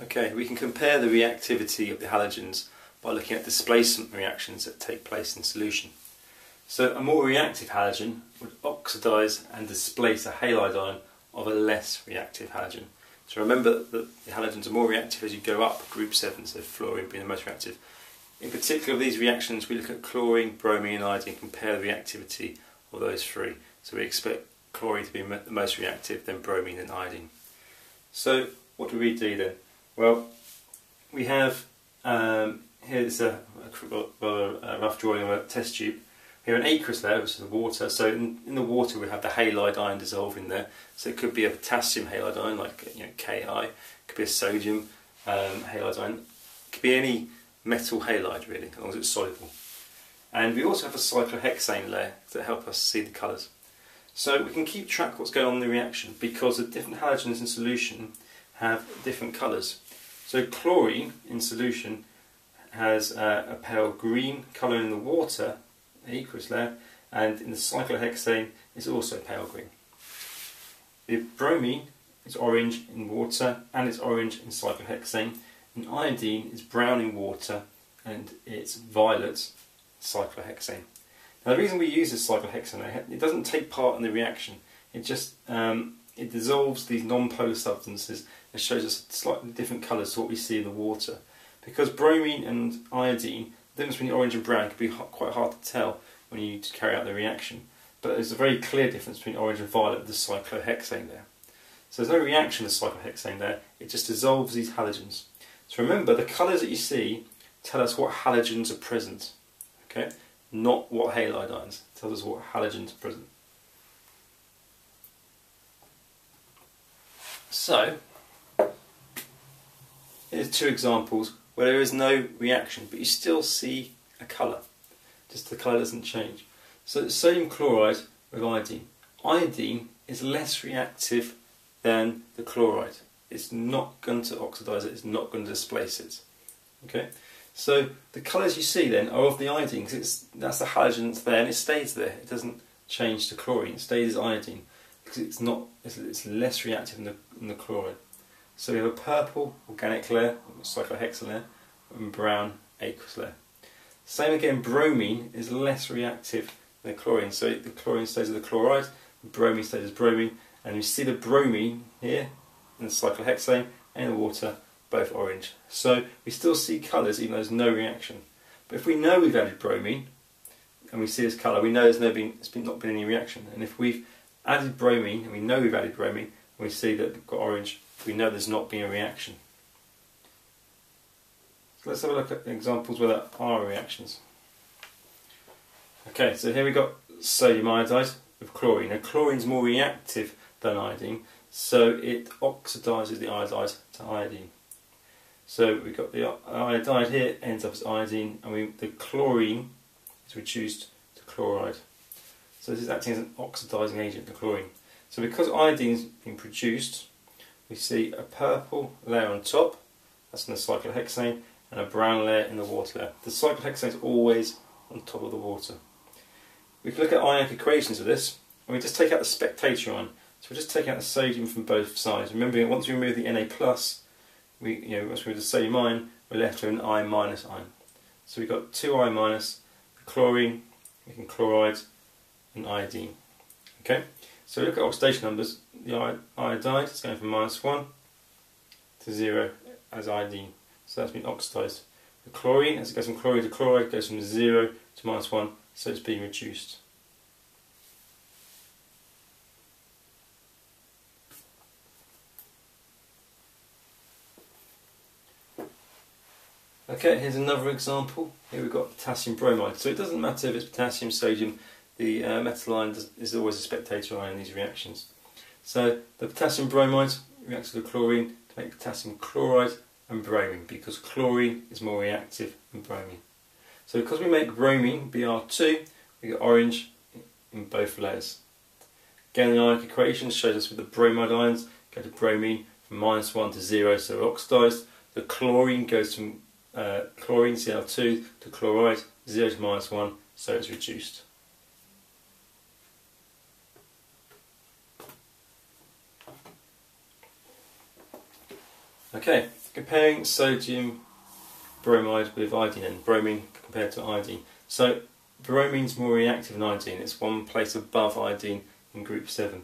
Okay, we can compare the reactivity of the halogens by looking at displacement reactions that take place in solution. So a more reactive halogen would oxidise and displace a halide ion of a less reactive halogen. So remember that the halogens are more reactive as you go up group 7, so fluorine being the most reactive. In particular of these reactions we look at chlorine, bromine and iodine, compare the reactivity of those three. So we expect chlorine to be the most reactive, then bromine and iodine. So what do we do then? Well, we have, um, here's a, a, a, rough drawing of a test tube. Here an aqueous layer, which is the water. So in, in, the water we have the halide ion dissolving there. So it could be a potassium halide ion, like you know, KI. It could be a sodium um, halide ion. It could be any metal halide really, as long as it's soluble. And we also have a cyclohexane layer to help us see the colours. So we can keep track of what's going on in the reaction because the different halogens in solution have different colours. So chlorine in solution has uh, a pale green colour in the water, the aqueous layer, and in the cyclohexane it's also pale green. The bromine is orange in water and it's orange in cyclohexane, and iodine is brown in water and it's violet cyclohexane. Now the reason we use this cyclohexane, it doesn't take part in the reaction, it just um, it dissolves these non-polar substances and shows us slightly different colours to what we see in the water. Because bromine and iodine, the difference between orange and brown can be quite hard to tell when you carry out the reaction. But there's a very clear difference between orange and violet with the cyclohexane there. So there's no reaction with cyclohexane there, it just dissolves these halogens. So remember, the colours that you see tell us what halogens are present, okay? Not what halide ions, it tells us what halogens are present. So, here's two examples where there is no reaction, but you still see a colour. Just the colour doesn't change. So sodium chloride with iodine. Iodine is less reactive than the chloride. It's not going to oxidise it, it's not going to displace it. Okay, so the colours you see then are of the iodine because that's the halogen that's there and it stays there. It doesn't change to chlorine, it stays as iodine because it's not it's, it's less reactive than the, than the, chloride. So we have a purple organic layer, cyclohexane layer, and brown aqueous layer. Same again, bromine is less reactive than chlorine. So the chlorine stays as the chloride, the bromine stays as bromine, and you see the bromine here in the cyclohexane and the water both orange. So we still see colours even though there's no reaction. But if we know we've added bromine and we see this colour, we know there's no been, there's been not been any reaction. And if we've added bromine, and we know we've added bromine, we see that we've got orange, we know there's not been a reaction. So let's have a look at examples where there are reactions. Okay, so here we've got sodium iodide with chlorine. Now chlorine's more reactive than iodine, so it oxidises the iodide to iodine. So we've got the iodide here, ends up as iodine, and we, the chlorine is reduced to chloride. So this is acting as an oxidizing agent, the chlorine. So because iodine's been produced, we see a purple layer on top, that's in the cyclohexane, and a brown layer in the water layer. The cyclohexane is always on top of the water. We can look at ionic equations of this, and we just take out the spectator ion. So we're just take out the sodium from both sides. Remember, once we remove the Na plus, we you know once we remove the sodium ion, we're left with an I minus ion. So we've got two I minus, chlorine, we can chloride, and iodine. Okay, so look at oxidation numbers. The iodide is going from minus 1 to 0 as iodine. So that's been oxidized. The chlorine, as it goes from chlorine to chloride, goes from 0 to minus 1, so it's being reduced. Okay, here's another example. Here we've got potassium bromide. So it doesn't matter if it's potassium, sodium, the uh, metal ion is always a spectator ion in these reactions. So the potassium bromide reacts with the chlorine to make potassium chloride and bromine because chlorine is more reactive than bromine. So because we make bromine Br2, we get orange in both layers. Again, the ionic equation shows us with the bromide ions go to bromine from minus 1 to 0, so oxidised. The chlorine goes from uh, chlorine Cl2 to chloride, 0 to minus 1, so it's reduced. Okay, comparing sodium bromide with iodine and bromine compared to iodine. So bromine's more reactive than iodine. It's one place above iodine in group 7.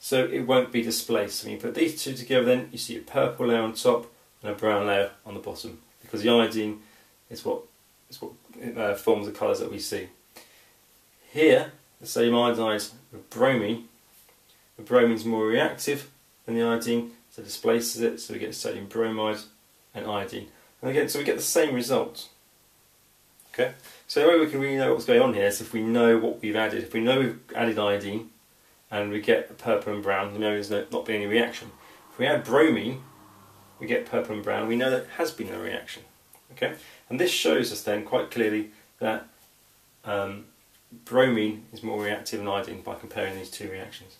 So it won't be displaced. When you put these two together then you see a purple layer on top and a brown layer on the bottom because the iodine is what, is what uh, forms the colours that we see. Here, the sodium iodide with bromine, the bromine's more reactive than the iodine, so displaces it, so we get sodium bromide and iodine. And again, so we get the same result. Okay, so the way we can really know what's going on here is if we know what we've added. If we know we've added iodine and we get purple and brown, we know there's no, not been any reaction. If we add bromine, we get purple and brown, we know that has been a reaction. Okay, and this shows us then quite clearly that um, bromine is more reactive than iodine by comparing these two reactions.